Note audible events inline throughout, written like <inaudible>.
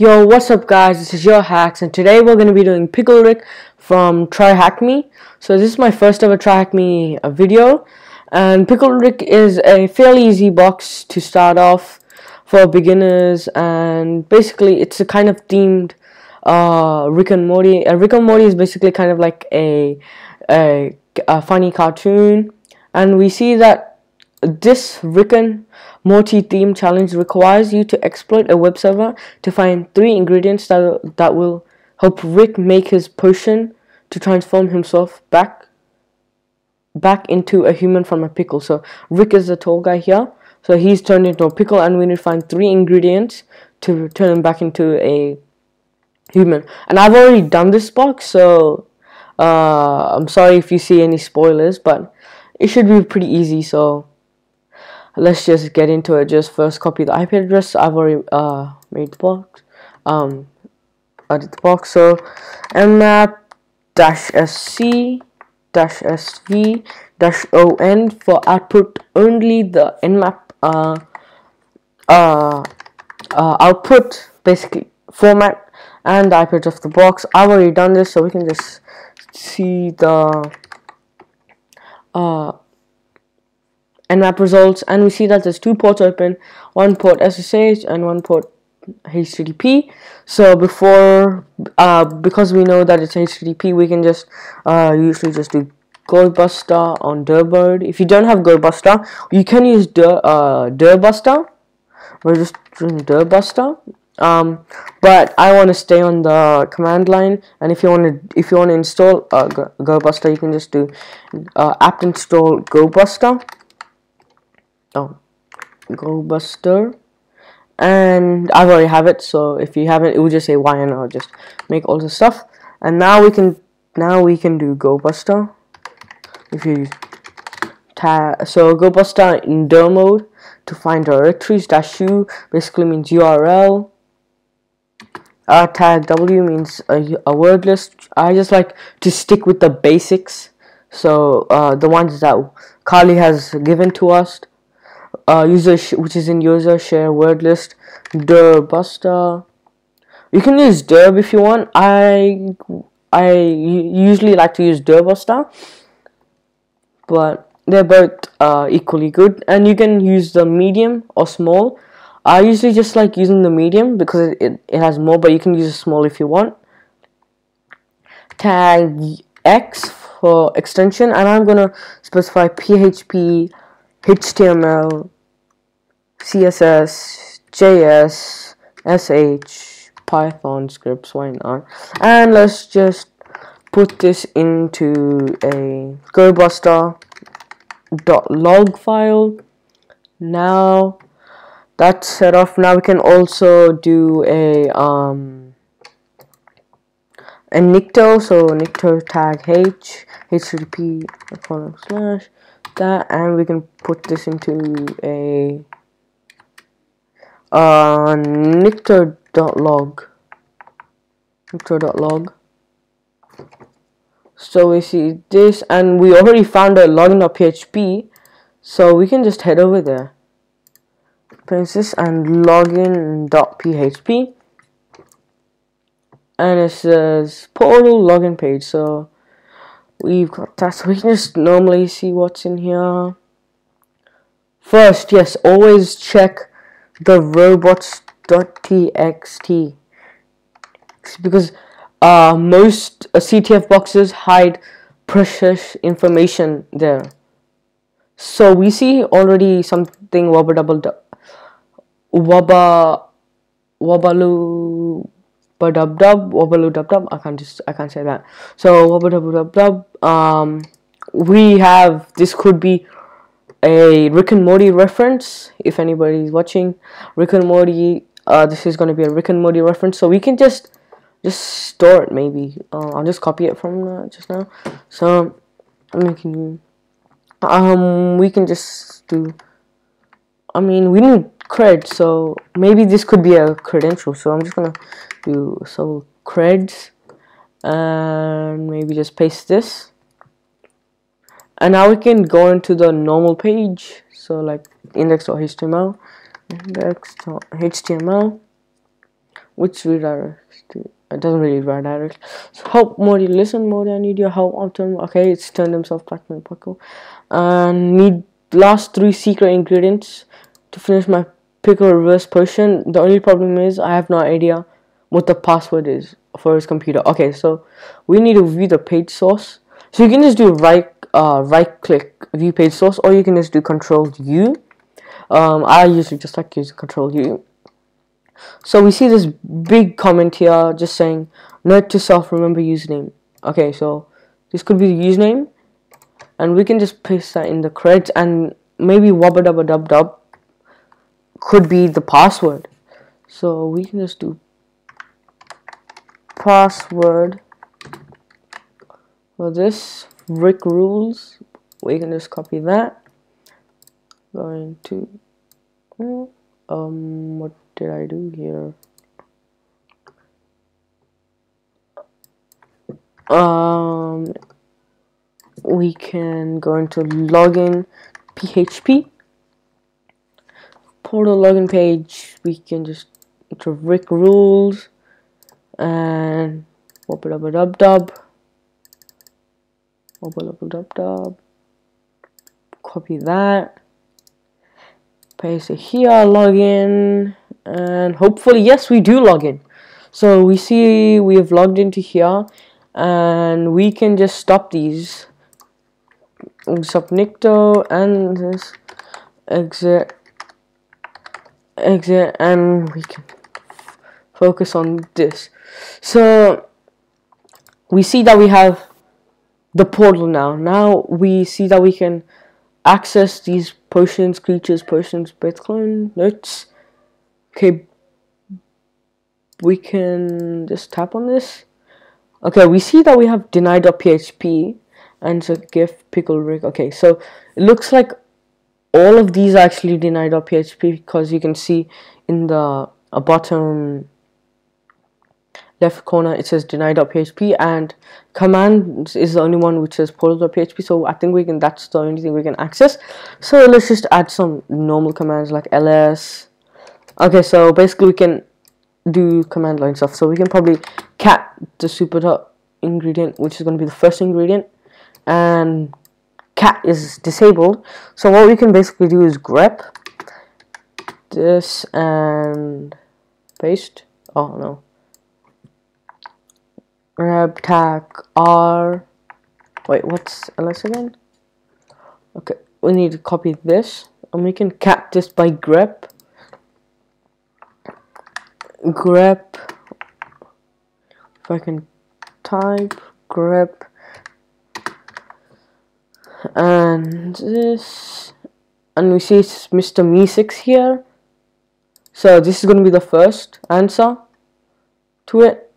Yo, what's up guys? This is your hacks and today we're going to be doing Pickle Rick from Try Hack Me. So this is my first ever Try Hack Me uh, video and Pickle Rick is a fairly easy box to start off for beginners and basically it's a kind of themed uh, Rick and Morty. Uh, Rick and Morty is basically kind of like a, a, a funny cartoon and we see that this Rick and Morty theme challenge requires you to exploit a web server to find three ingredients that, that will help Rick make his potion to transform himself back back into a human from a pickle. So Rick is the tall guy here. So he's turned into a pickle and we need to find three ingredients to turn him back into a human. And I've already done this box, so uh, I'm sorry if you see any spoilers, but it should be pretty easy. So let's just get into it. Just first copy the IP address. I've already uh, made the box. Um added the box. So mmap dash sc dash sv dash on for output only. The nmap uh, uh, uh, output basically format and the IP address of the box. I've already done this so we can just see the uh, nmap results and we see that there's two ports open one port SSH and one port HTTP so before uh, because we know that it's HTTP we can just uh, usually just do Goldbuster on Dirbird if you don't have Goldbuster you can use Dir, uh, Dirbuster we're just doing Dirbuster um, but I want to stay on the command line and if you want to if you want to install uh, GoBuster you can just do uh, apt install GoBuster oh GoBuster and I already have it so if you haven't it will just say why and I'll just make all the stuff. And now we can now we can do GoBuster if you so GoBuster in dir mode to find directories dash u basically means URL uh, tag W means a, a word list. I just like to stick with the basics. So uh, the ones that Kali has given to us uh, user which is in user share word list dirbuster you can use dirb if you want. I I usually like to use dirbuster but they're both uh, equally good. And you can use the medium or small. I usually just like using the medium because it, it, it has more but you can use a small if you want. Tag X for extension and I'm gonna specify PHP HTML, CSS, JS, SH, Python scripts, why not? And let's just put this into a GoBuster.log file. Now that's set off. Now we can also do a um a nicto, so nicto tag h http colon slash that and we can put this into a uh, nicto.log so we see this and we already found a login.php so we can just head over there. Princess and login.php and it says portal login page. So we've got that. So we can just normally see what's in here. First yes always check the robots.txt because uh, most uh, CTF boxes hide precious information there. So we see already something wubba double wubba wubbaloo but dub dub wobble dub dub. I can't just I can't say that. So wobble dub dub dub um we have this could be a Rick and Morty reference if anybody's watching. Rick and Morty uh this is gonna be a Rick and Morty reference so we can just just store it maybe. Uh, I'll just copy it from uh, just now. So I'm making um we can just do I mean we need cred so maybe this could be a credential so I'm just gonna do so creds and maybe just paste this and now we can go into the normal page. So like index.html index.html which redirects to it doesn't really redirect. So help mode listen mode I need your help turn okay it's turned himself back to pickle and need last three secret ingredients to finish my pickle reverse potion the only problem is I have no idea what the password is for his computer. Okay so we need to view the page source. So you can just do right uh, right click view page source or you can just do control U. Um, I usually just like using control U. So we see this big comment here just saying note to self remember username. Okay so this could be the username. And we can just paste that in the credits and maybe wubba dubba dub dub could be the password. So we can just do password for this Rick rules. We can just copy that. Going to um what did I do here? Um we can go into login php portal login page we can just enter Rick rules and whoop dub dub dub dub dub copy that paste it here login and hopefully yes we do log in. So we see we have logged into here and we can just stop these. Stop Nikto and this exit exit and we can focus on this. So we see that we have the portal now. Now we see that we can access these potions creatures potions bitcoin notes. Okay. We can just tap on this. Okay we see that we have denied.php and a gift pickle rig. Okay so it looks like all of these are actually denied.php because you can see in the uh, bottom left corner it says denied.php and commands is the only one which says portal.php so I think we can that's the only thing we can access. So let's just add some normal commands like ls. Okay so basically we can do command line stuff. So we can probably cat the super top ingredient which is going to be the first ingredient and cat is disabled. So what we can basically do is grep this and paste. Oh no grep tag r. Wait what's ls again? Okay we need to copy this and we can cap this by grep. Grep. If I can type grep. And this. And we see it's Mr. Me6 here. So this is going to be the first answer to it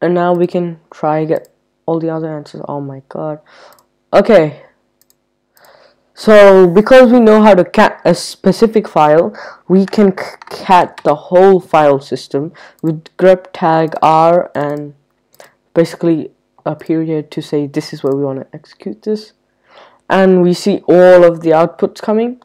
and now we can try get all the other answers oh my god okay so because we know how to cat a specific file, we can cat the whole file system with grep tag r and basically a period to say this is where we want to execute this. And we see all of the outputs coming.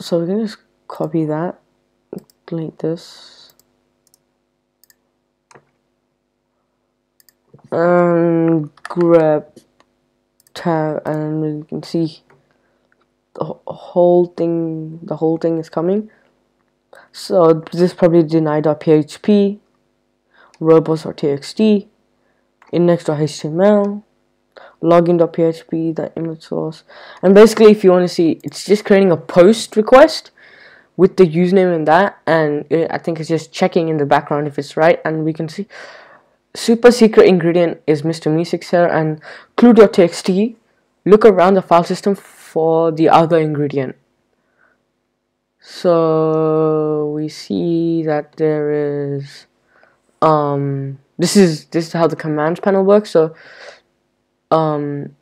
So we can just copy that, delete this. And grab tab and you can see the whole thing the whole thing is coming. So this is probably deny.php robots.txt index.html login.php the image source. And basically if you want to see it's just creating a post request with the username and that and it, I think it's just checking in the background if it's right and we can see super secret ingredient is Mr. Me6 here and clue.txt look around the file system for the other ingredient. So we see that there is um this is this is how the commands panel works. So um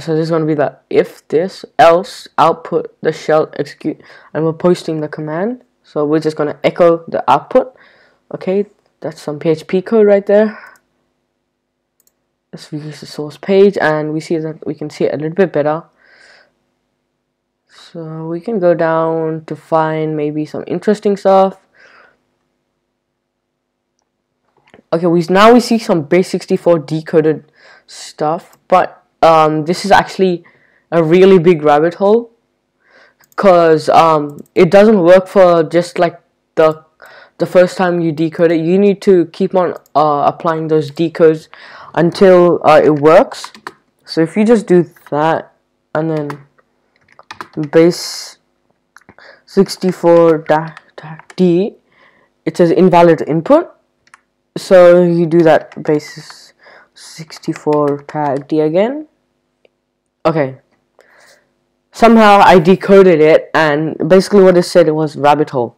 so this is going to be the if this else output the shell execute and we're posting the command. So we're just going to echo the output. Okay that's some PHP code right there let's use the source page and we see that we can see it a little bit better So we can go down to find maybe some interesting stuff. Okay, we now we see some base 64 decoded stuff, but um, this is actually a really big rabbit hole because um, it doesn't work for just like the the first time you decode it. You need to keep on uh, applying those decodes until uh, it works. So if you just do that and then base 64 D, it says invalid input. So you do that base 64 tag D again. Okay. Somehow I decoded it and basically what it said was rabbit hole.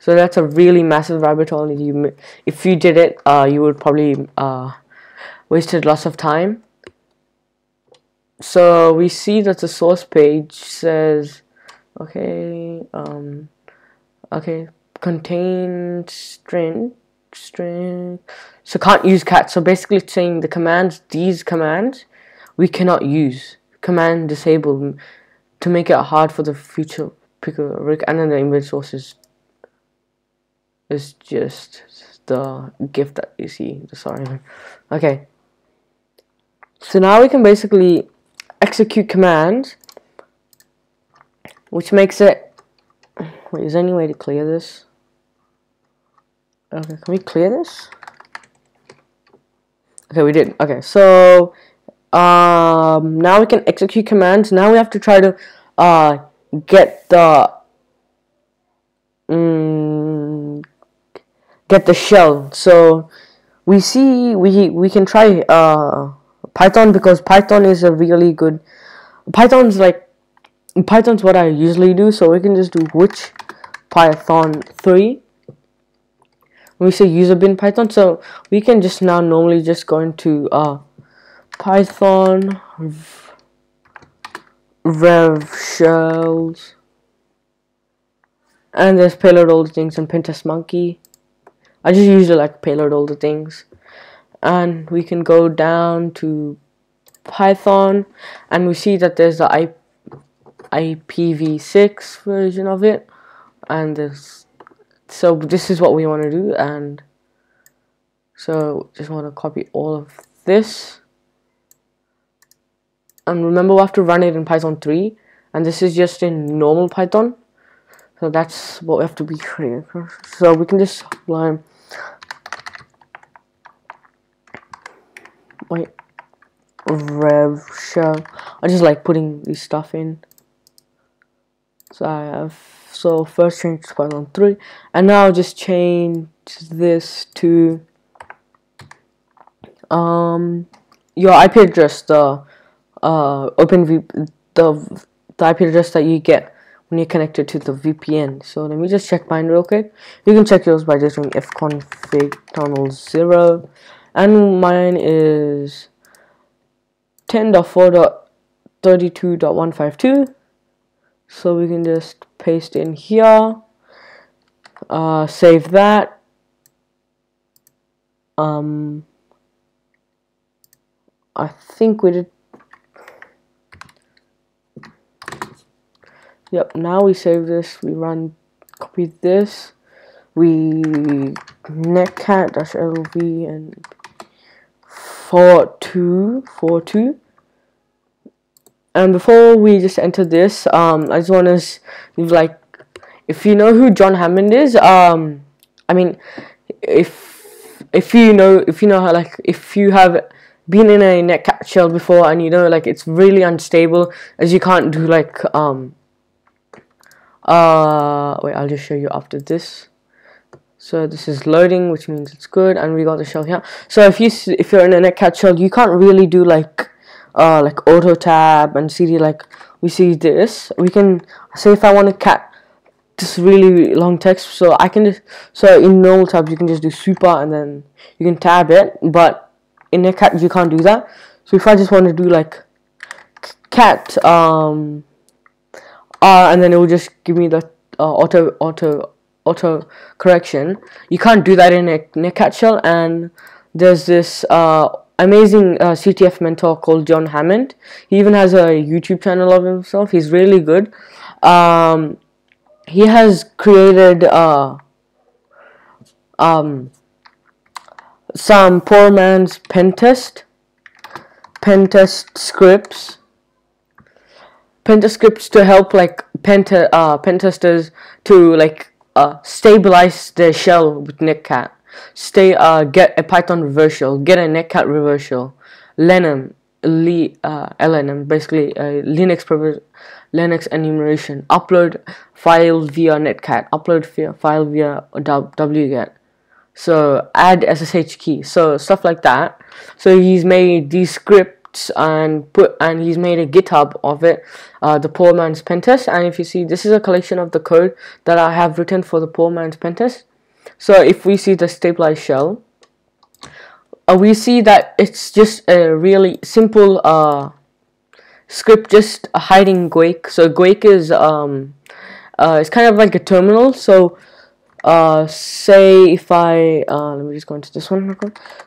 So that's a really massive rabbit hole. If you if you did it, uh, you would probably uh, wasted lots of time. So we see that the source page says, okay, um, okay, contain string string. So can't use cat. So basically, it's saying the commands these commands we cannot use. Command disable to make it hard for the future picker and then the image sources is just the gift that you see. Sorry. Okay. So now we can basically execute commands, which makes it. Wait, is there any way to clear this? Okay, can we clear this? Okay, we did. Okay, so um, now we can execute commands. Now we have to try to uh, get the um, get the shell. So we see we we can try uh, Python because Python is a really good Python's like Python's what I usually do. So we can just do which Python three. we say user bin Python, so we can just now normally just go into uh, Python rev shells and there's payload all the things and Pinterest monkey I just usually like payload all the things and we can go down to Python and we see that there's the I IPv6 version of it and this so this is what we want to do and so just want to copy all of this and remember we have to run it in Python 3 and this is just in normal Python so that's what we have to be <laughs> creating. So we can just sublime. Wait. Rev show. I just like putting this stuff in. So I have so first change to Python 3 and now I'll just change this to um your IP address the uh open the the IP address that you get when you're connected to the VPN. So let me just check mine real quick. You can check yours by just doing fconfig tunnel 0 and mine is 10.4.32.152 so we can just paste in here. Uh, save that. Um, I think we did. Yep, now we save this, we run, copy this, we netcat-lv and 4242 and before we just enter this um i just want to leave like if you know who john hammond is um i mean if if you know if you know how like if you have been in a netcat shell before and you know like it's really unstable as you can't do like um uh wait i'll just show you after this so this is loading which means it's good and we got the shell here. So if you if you're in a netcat shell you can't really do like uh like auto tab and cd like we see this. We can say if i want to cat this really long text so i can just so in normal tabs you can just do super and then you can tab it but in netcat you can't do that. So if i just want to do like cat um uh, and then it will just give me the uh, auto auto auto correction. You can't do that in a, in. And there's this uh, amazing uh, CTF mentor called John Hammond. He even has a YouTube channel of himself. He's really good. um, he has created uh, um, some poor man's pen test, pen test scripts, pen test scripts to help like uh, pen testers to like uh, stabilize the shell with Netcat. Stay uh, get a Python reversal, get a Netcat reversal, Lenum, Le, uh, LNM, basically uh, Linux Linux enumeration, upload file via Netcat, upload via file via wget. So add SSH key, so stuff like that. So he's made these scripts and put and he's made a GitHub of it, uh, the poor man's pentest. And if you see, this is a collection of the code that I have written for the poor man's pentest. So if we see the stabilized shell, uh, we see that it's just a really simple uh, script just hiding Guake. So Guake is um, uh, it's kind of like a terminal. So uh, say if I uh, let me just go into this one.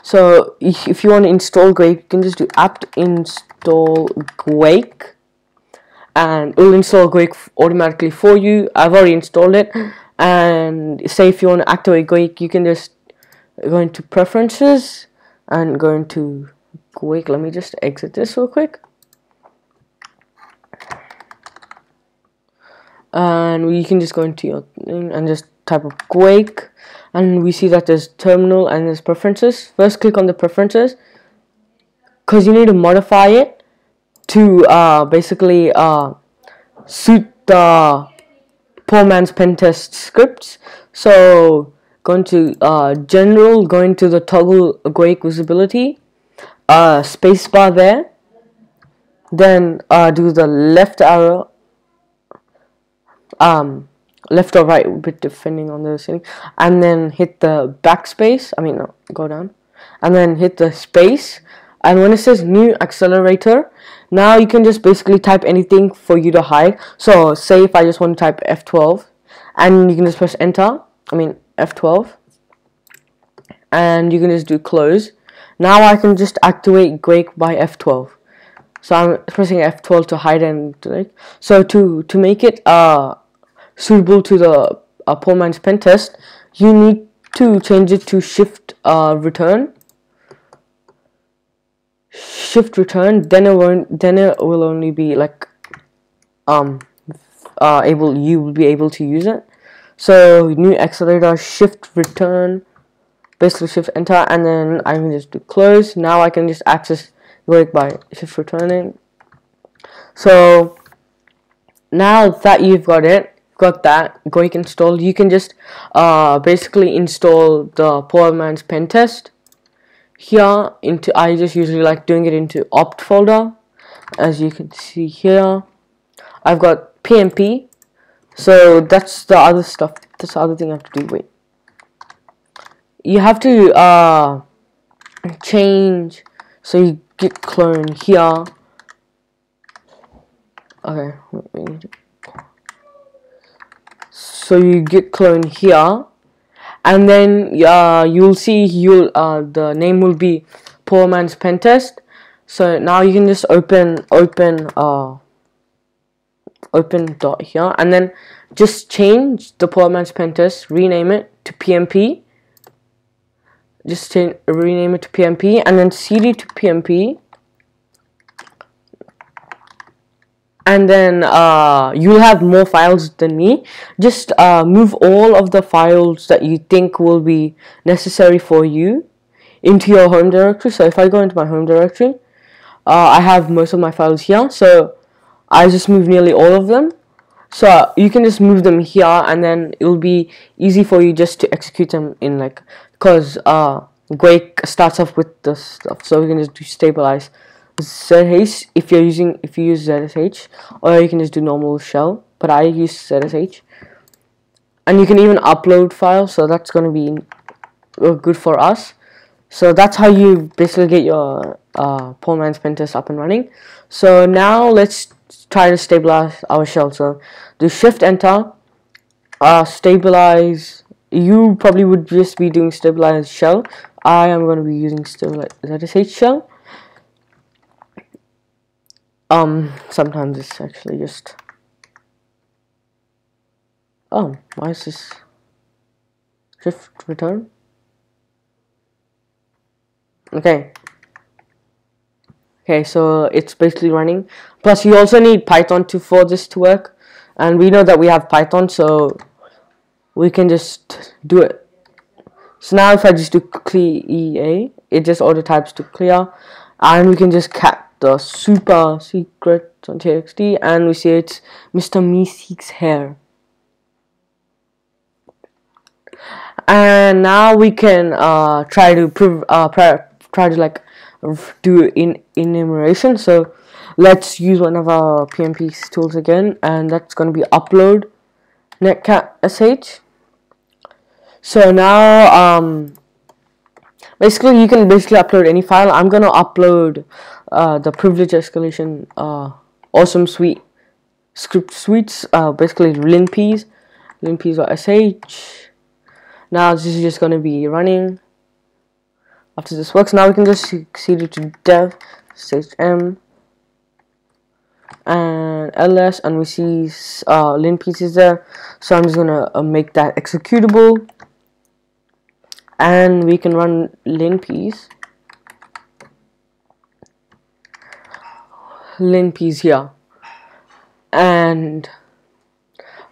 So if you want to install Guake, you can just do apt install Guake, and it will install Guake automatically for you. I've already installed it. And say if you want to activate Guake, you can just go into preferences and go into Guake. Let me just exit this real quick. and you can just go into your thing and just type of quake and we see that there's terminal and there's preferences. First click on the preferences because you need to modify it to uh, basically uh, suit the poor man's pen test scripts. So going to uh, general going to the toggle quake visibility uh, spacebar there. Then uh, do the left arrow um, left or right bit depending on the setting and then hit the backspace I mean no, go down and then hit the space and when it says new accelerator now you can just basically type anything for you to hide. So say if I just want to type F12 and you can just press enter I mean F12 and you can just do close. Now I can just activate Guake by F12 so I'm pressing F12 to hide and like so to to make it uh suitable to the uh, poor man's pen test, you need to change it to shift uh, return. Shift return, then it won't. Then it will only be like um uh able. You will be able to use it. So new accelerator, shift return, basically shift enter, and then I can just do close. Now I can just access Guake by shift returning. So now that you've got it, got that Guake installed, you can just uh, basically install the poor man's pen test here into I just usually like doing it into opt folder as you can see here. I've got PMP so that's the other stuff that's the other thing I have to do wait. You have to uh, change so you git clone here. Okay so you git clone here and then uh, you'll see you'll uh, the name will be poor man's pen test so now you can just open open uh open dot here and then just change the poor man's pen test rename it to pmp just change, rename it to pmp and then cd to pmp and then uh, you'll have more files than me. Just uh, move all of the files that you think will be necessary for you into your home directory. So if I go into my home directory uh, I have most of my files here. So I just move nearly all of them. So you can just move them here and then it will be easy for you just to execute them in like because uh, Guake starts off with the stuff. So we can just do stabilize ZSH if you're using if you use ZSH or you can just do normal shell but I use ZSH and you can even upload files so that's gonna be uh, good for us. So that's how you basically get your uh, poor man's pentest up and running. So now let's try to stabilize our shell. So do shift enter uh, stabilize. You probably would just be doing stabilize shell. I am going to be using stabilize ZSH shell um sometimes it's actually just oh why is this shift return? Okay. Okay so it's basically running. Plus you also need python to for this to work. And we know that we have python so we can just do it. So now if I just do clear EA it just auto types to clear. And we can just the super secret on txt and we see it's Mr. Meeseek's hair. And now we can uh, try to prove uh, try to like do in enumeration. So let's use one of our PnP tools again and that's going to be upload netcat sh. So now um, basically you can basically upload any file. I'm gonna upload uh, the privilege escalation uh, awesome suite script suites uh, basically linpeas linpeas.sh now this is just going to be running. After this works now we can just cd to dev m. And ls and we see uh, lin there. So I'm just gonna uh, make that executable. And we can run lin lin piece here and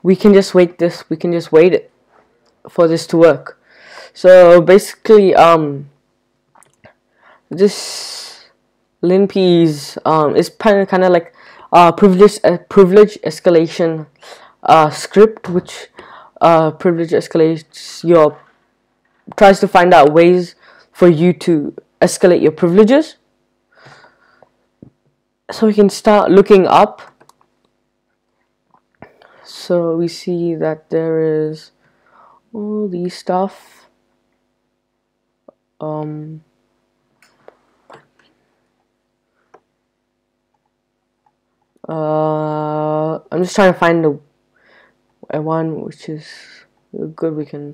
we can just wait this we can just wait it for this to work. So basically, um, this linpiece um is kind of like uh privilege uh, privilege escalation uh script which uh privilege escalates your tries to find out ways for you to escalate your privileges so we can start looking up. So we see that there is all these stuff. Um uh I'm just trying to find a one which is good we can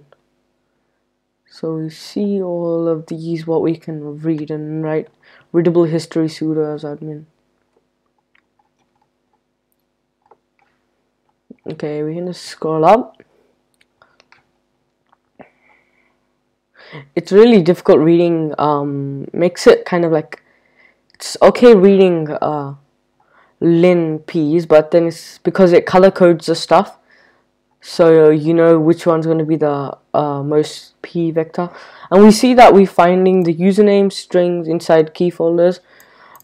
so we see all of these what we can read and write. Readable history as admin okay we can just scroll up. It's really difficult reading um, makes it kind of like it's okay reading uh, lin p's but then it's because it color codes the stuff. So you know which one's going to be the uh, most p vector. And we see that we're finding the username strings inside key folders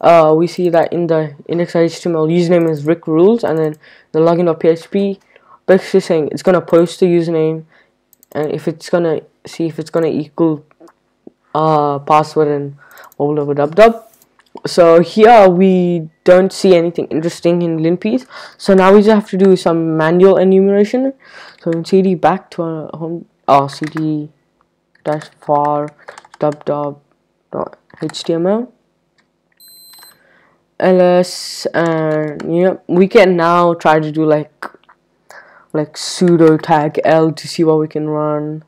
uh, we see that in the index.html username is rick rules and then the login.php basically saying it's to post the username and if it's gonna see if it's gonna equal uh, password and all over dub dub so here we don't see anything interesting in linpiece so now we just have to do some manual enumeration. So in cd back to our home oh cd dash var dub dub dot html ls and yeah we can now try to do like like sudo tag l to see what we can run.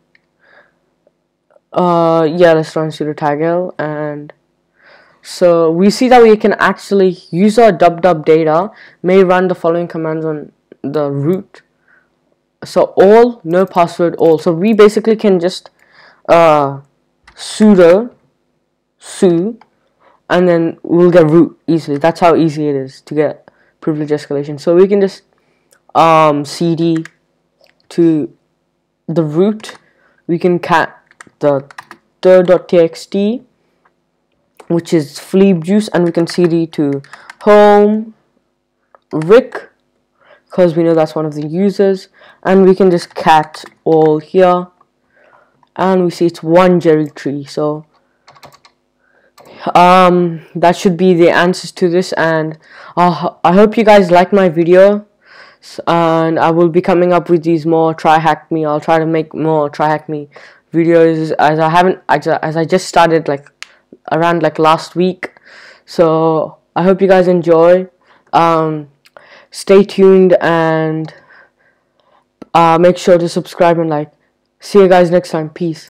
Uh yeah let's run sudo tag l and so we see that we can actually use our dub dub data may run the following commands on the root. So all no password all. So we basically can just uh sudo su and then we'll get root easily. That's how easy it is to get privilege escalation. So we can just um, cd to the root. We can cat the third.txt which is fleeb juice and we can cd to home rick because we know that's one of the users. And we can just cat all here. And we see it's one jerry tree. So um that should be the answers to this and uh, I hope you guys like my video and I will be coming up with these more try hack me I'll try to make more try hack me videos as I haven't as I just started like around like last week. So I hope you guys enjoy. Um, stay tuned and uh, make sure to subscribe and like. See you guys next time. Peace